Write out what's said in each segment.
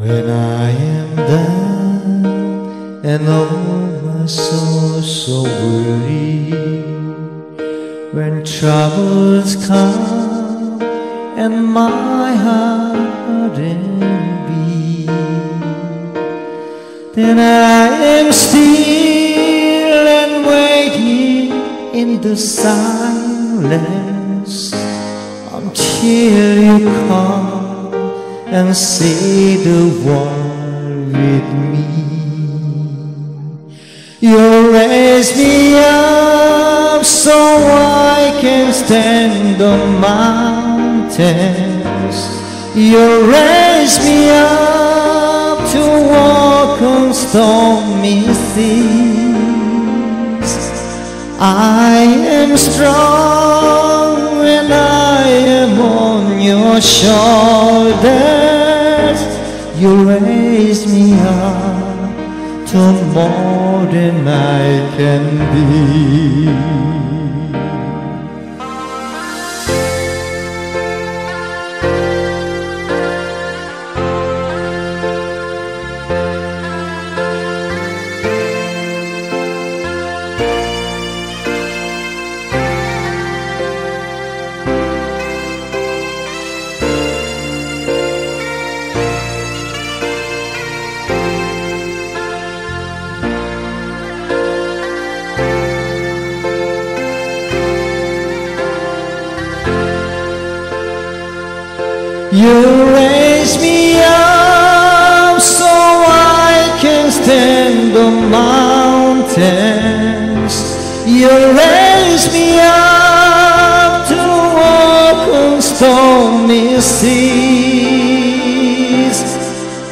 When I am down and all my soul so weary, when troubles come and my heart empty, then I am still and waiting in the silence. Until you and say the word with me. You raise me up so I can stand on mountains. You raise me up to walk on stormy seas. I am strong when I am on your shoulders. You raise me up to more than I can be. You raise me up so I can stand on mountains. You raise me up to walk on stormy seas.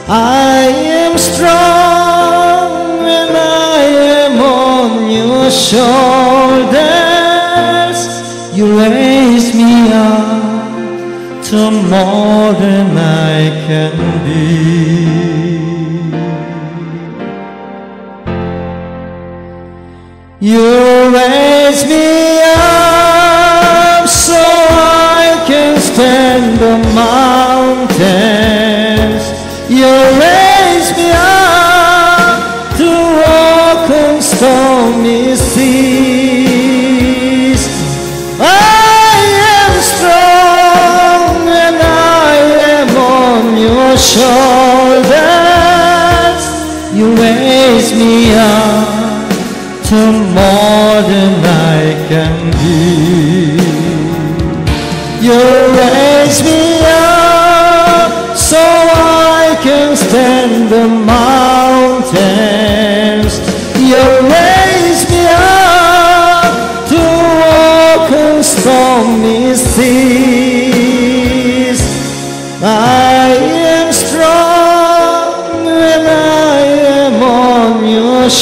I am strong when I am on your shoulders. You raise me up to more than I can be. You raise me up so I can stand the mountains. You raise Raise me up to more than I can be. You raise me up so I can stand the mountains. You raise me up to walk on stormy seas.